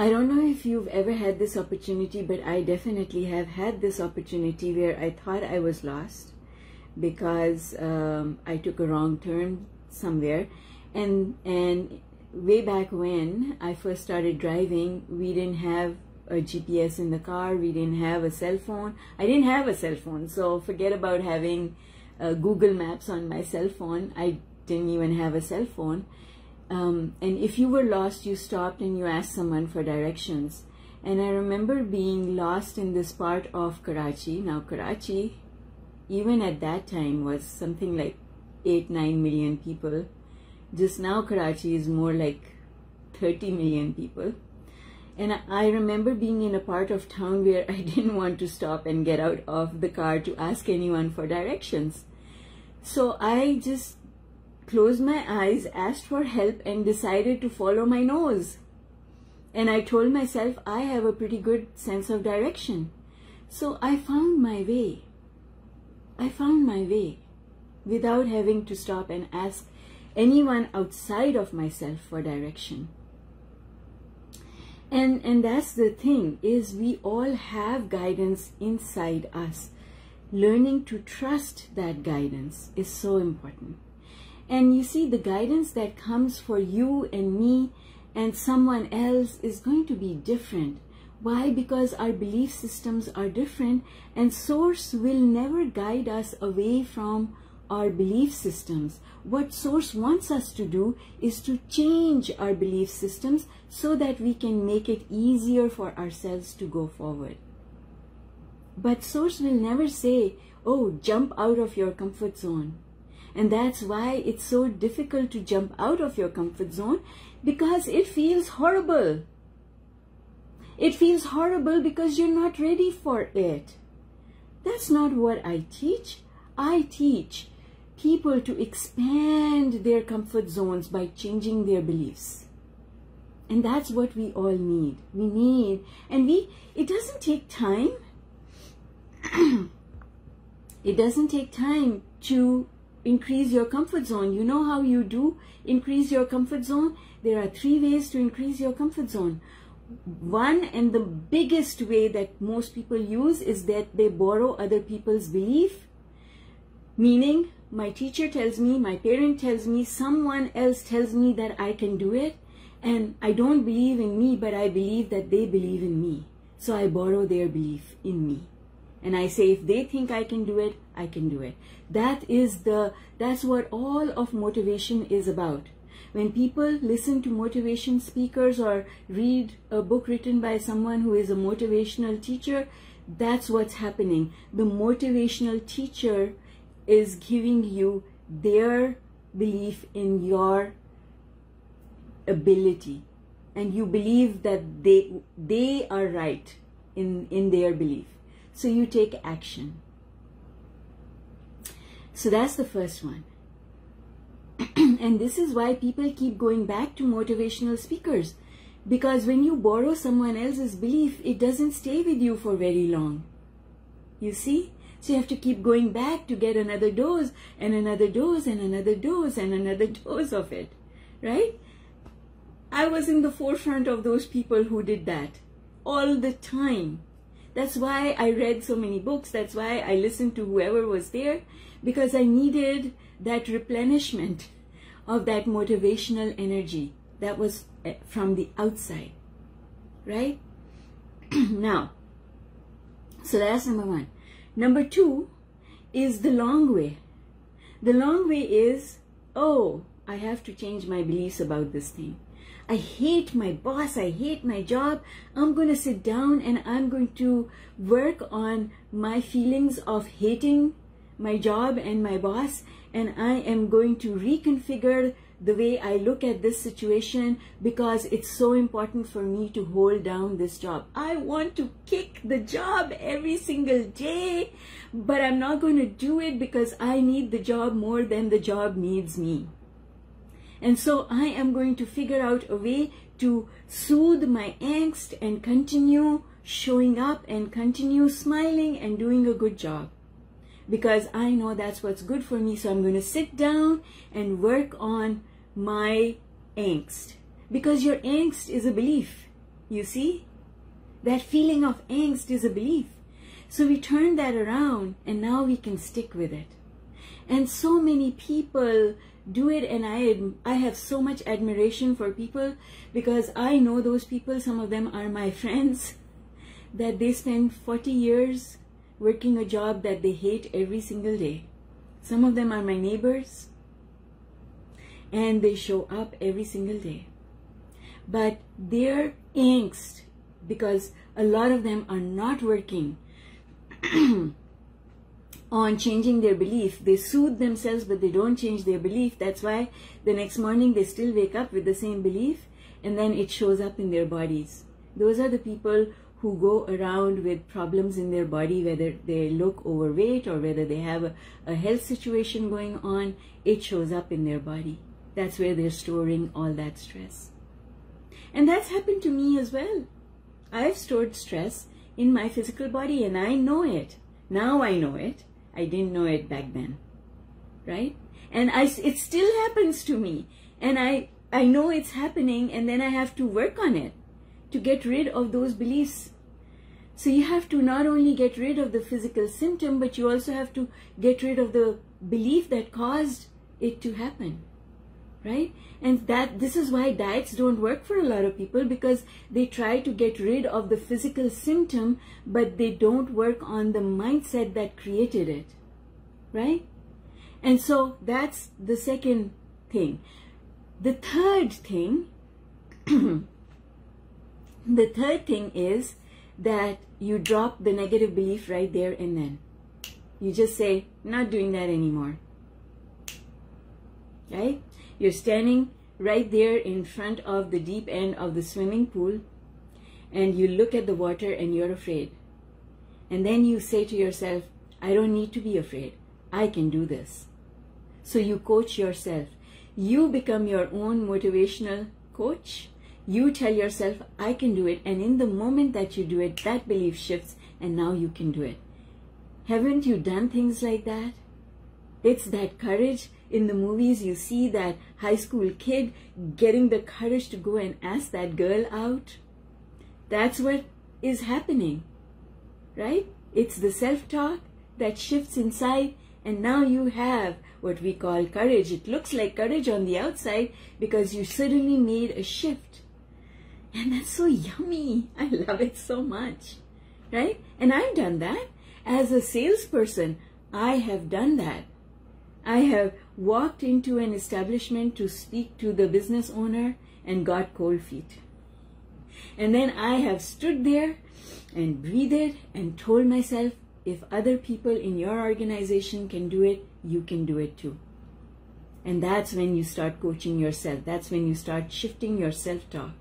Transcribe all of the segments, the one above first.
I don't know if you've ever had this opportunity, but I definitely have had this opportunity where I thought I was lost because um, I took a wrong turn somewhere, and and way back when I first started driving, we didn't have a GPS in the car. We didn't have a cell phone. I didn't have a cell phone, so forget about having uh, Google Maps on my cell phone. I didn't even have a cell phone. Um, and if you were lost, you stopped and you asked someone for directions. And I remember being lost in this part of Karachi. Now, Karachi, even at that time, was something like 8 9 million people. Just now, Karachi is more like 30 million people. And I remember being in a part of town where I didn't want to stop and get out of the car to ask anyone for directions. So I just closed my eyes, asked for help, and decided to follow my nose. And I told myself I have a pretty good sense of direction. So I found my way. I found my way without having to stop and ask anyone outside of myself for direction. And, and that's the thing is we all have guidance inside us. Learning to trust that guidance is so important. And you see, the guidance that comes for you and me and someone else is going to be different. Why? Because our belief systems are different and source will never guide us away from our belief systems. What source wants us to do is to change our belief systems so that we can make it easier for ourselves to go forward. But source will never say, oh, jump out of your comfort zone. And that's why it's so difficult to jump out of your comfort zone because it feels horrible. It feels horrible because you're not ready for it. That's not what I teach. I teach people to expand their comfort zones by changing their beliefs. And that's what we all need. We need, and we, it doesn't take time. it doesn't take time to increase your comfort zone. You know how you do increase your comfort zone? There are three ways to increase your comfort zone. One and the biggest way that most people use is that they borrow other people's belief. Meaning, my teacher tells me, my parent tells me, someone else tells me that I can do it. And I don't believe in me, but I believe that they believe in me. So I borrow their belief in me and i say if they think i can do it i can do it. That is the that's what all of motivation is about. When people listen to motivation speakers or read a book written by someone who is a motivational teacher that's what's happening. The motivational teacher is giving you their belief in your ability. And you believe that they they are right in in their belief so you take action. So that's the first one. and this is why people keep going back to motivational speakers. Because when you borrow someone else's belief, it doesn't stay with you for very long. You see? So you have to keep going back to get another dose and another dose and another dose and another dose of it. Right? I was in the forefront of those people who did that all the time. That's why I read so many books. That's why I listened to whoever was there because I needed that replenishment of that motivational energy that was eh, from the outside. Right? now, so that's number one. Number two is the long way. The long way is, oh, I have to change my beliefs about this thing. I hate my boss, I hate my job. I'm going to sit down and I'm going to work on my feelings of hating my job and my boss and I am going to reconfigure the way I look at this situation because it's so important for me to hold down this job. I want to kick the job every single day, but I'm not going to do it because I need the job more than the job needs me. And so I am going to figure out a way to soothe my angst and continue showing up and continue smiling and doing a good job. Because I know that's what's good for me. So I'm going to sit down and work on my angst. Because your angst is a belief. You see? That feeling of angst is a belief. So we turn that around and now we can stick with it. And so many people do it and I, I have so much admiration for people because I know those people, some of them are my friends, that they spend 40 years working a job that they hate every single day. Some of them are my neighbors and they show up every single day. But their angst, because a lot of them are not working on changing their belief. They soothe themselves, but they don't change their belief. That's why the next morning they still wake up with the same belief and then it shows up in their bodies. Those are the people who go around with problems in their body, whether they look overweight or whether they have a, a health situation going on, it shows up in their body. That's where they're storing all that stress. And that's happened to me as well. I've stored stress in my physical body and I know it. Now I know it. I didn't know it back then. Right? And I, it still happens to me. And I, I know it's happening and then I have to work on it to get rid of those beliefs. So you have to not only get rid of the physical symptom, but you also have to get rid of the belief that caused it to happen. Right? And that this is why diets don't work for a lot of people because they try to get rid of the physical symptom, but they don't work on the mindset that created it. Right? And so that's the second thing. The third thing The third thing is that you drop the negative belief right there and then. You just say, not doing that anymore. Right? You're standing right there in front of the deep end of the swimming pool and you look at the water and you're afraid. And then you say to yourself, I don't need to be afraid. I can do this. So you coach yourself. You become your own motivational coach you tell yourself, I can do it. And in the moment that you do it, that belief shifts and now you can do it. Haven't you done things like that? It's that courage. In the movies, you see that high school kid getting the courage to go and ask that girl out. That's what is happening, right? It's the self-talk that shifts inside and now you have what we call courage. It looks like courage on the outside because you suddenly made a shift. And that's so yummy. I love it so much. Right? And I've done that. As a salesperson, I have done that. I have walked into an establishment to speak to the business owner and got cold feet. And then I have stood there and breathed and told myself, if other people in your organization can do it, you can do it too. And that's when you start coaching yourself. That's when you start shifting your self-talk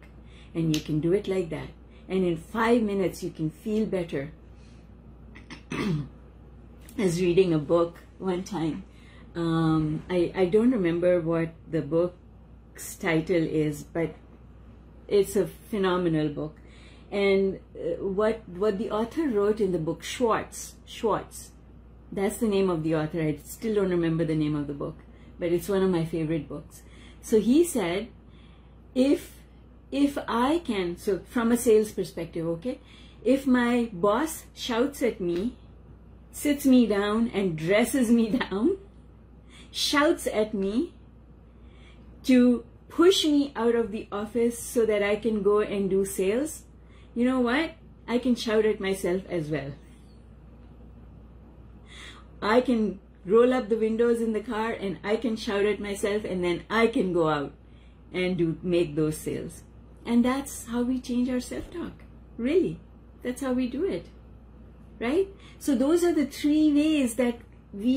and you can do it like that. And in five minutes, you can feel better. As reading a book one time. Um, I, I don't remember what the book's title is, but it's a phenomenal book. And uh, what what the author wrote in the book, Schwartz, Schwartz, that's the name of the author. I still don't remember the name of the book, but it's one of my favorite books. So he said, if if I can, so from a sales perspective, okay, if my boss shouts at me, sits me down and dresses me down, shouts at me to push me out of the office so that I can go and do sales, you know what? I can shout at myself as well. I can roll up the windows in the car and I can shout at myself and then I can go out and do make those sales. And that's how we change our self-talk. Really. That's how we do it. Right? So those are the three ways that we